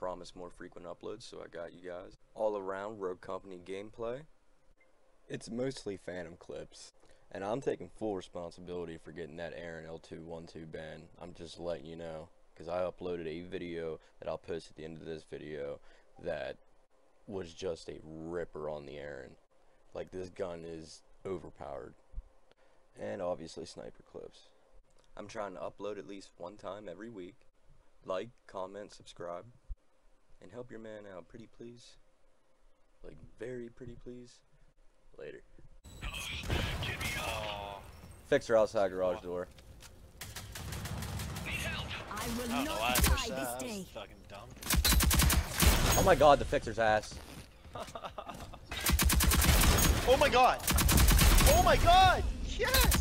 promised more frequent uploads, so I got you guys. All around Rogue Company gameplay. It's mostly Phantom clips. And I'm taking full responsibility for getting that Aaron L212 ban. I'm just letting you know. Because I uploaded a video that I'll post at the end of this video that was just a ripper on the Aaron. Like, this gun is overpowered. And obviously, sniper clips. I'm trying to upload at least one time every week. Like, comment, subscribe, and help your man out, pretty please. Like, very pretty please. Later. Fixer outside garage door. I will I don't know why I not pushed die this day. fucking dumb. Oh my god, the fixer's ass. Oh my god! Oh my god! Yes!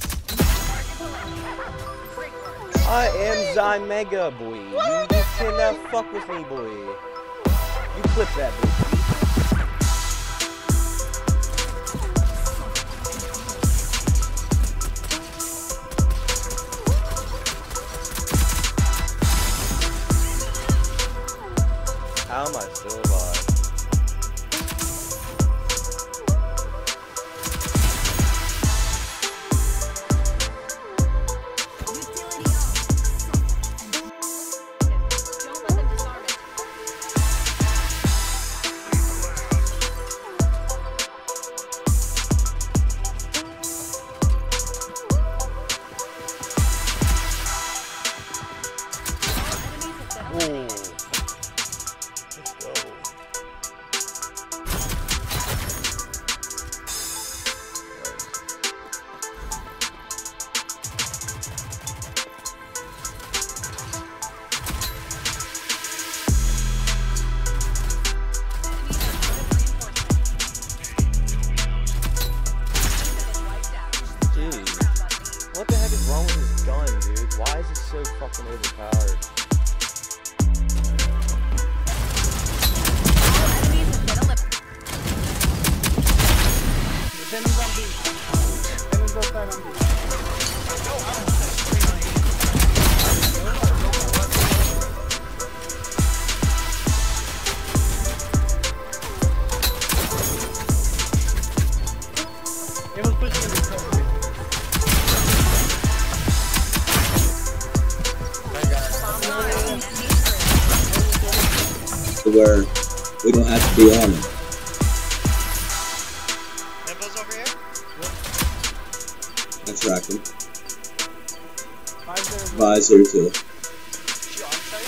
I am Zymega, boy. You, you cannot fuck with me, boy. You clip that, boy. Why is it so fucking overpowered? Where we don't have to be on it. Nipples over here? I track them. Visor too. She on site?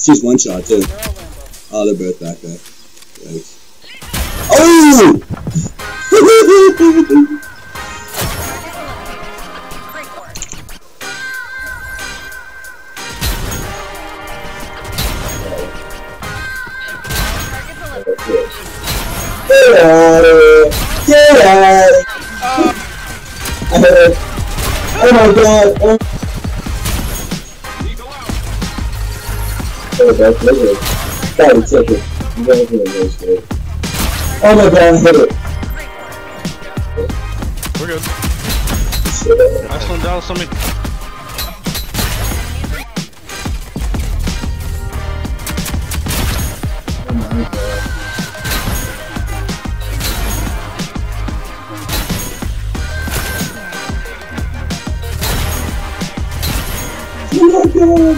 She's one shot too. Oh, they're both back there. Yikes. Oh! Get out of here! Get out! Oh my god! Oh. Oh, lovely. God, it's such a. Oh my god, hit it. We're good. Nice one, Dallas. Let Oh,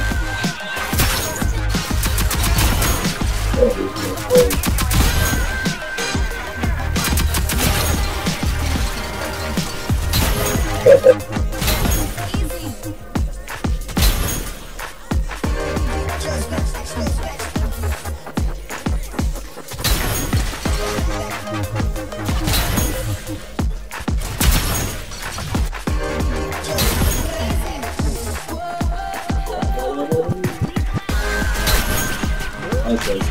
there's